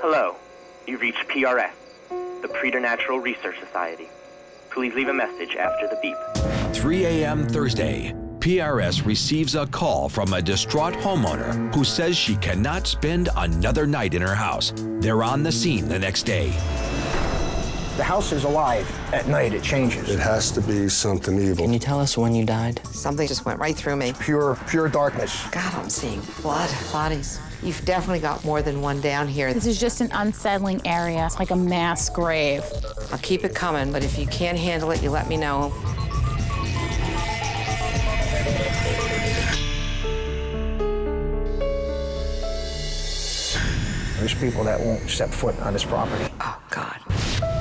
Hello. You've reached PRS, the Preternatural Research Society. Please leave a message after the beep. 3 a.m. Thursday. PRS receives a call from a distraught homeowner who says she cannot spend another night in her house. They're on the scene the next day. The house is alive. At night, it changes. It has to be something evil. Can you tell us when you died? Something just went right through me. Pure, pure darkness. God, I'm seeing blood, bodies. You've definitely got more than one down here. This is just an unsettling area. It's like a mass grave. I'll keep it coming, but if you can't handle it, you let me know. There's people that won't step foot on this property. Oh.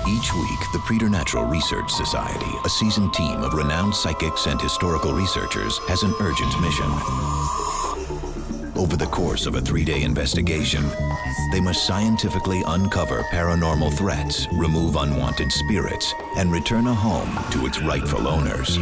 Each week, the Preternatural Research Society, a seasoned team of renowned psychics and historical researchers, has an urgent mission. Over the course of a three day investigation, they must scientifically uncover paranormal threats, remove unwanted spirits, and return a home to its rightful owners.